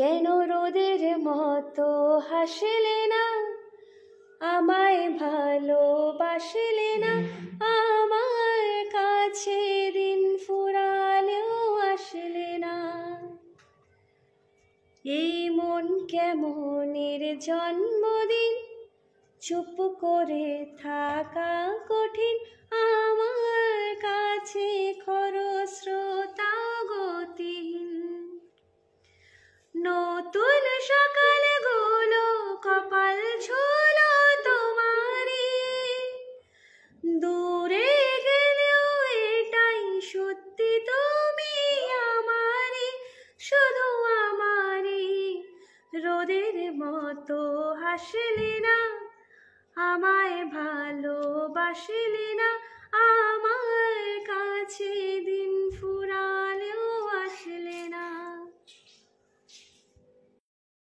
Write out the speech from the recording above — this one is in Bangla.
কেন রোদের মতো হাসলে না? আমায় ভালোবাসলে না? আমার কাছে দিন ফুরালেও আসলে না। এই মন কেমনের জন্মদিন? চুপ করে থাকা কঠিন। সকালগুলো কপাল ছোলো তোমারি দূরে গেলেও এটাই সত্যি, তুমি আমারি শুধু আমারি রোদের মতো হাসলে না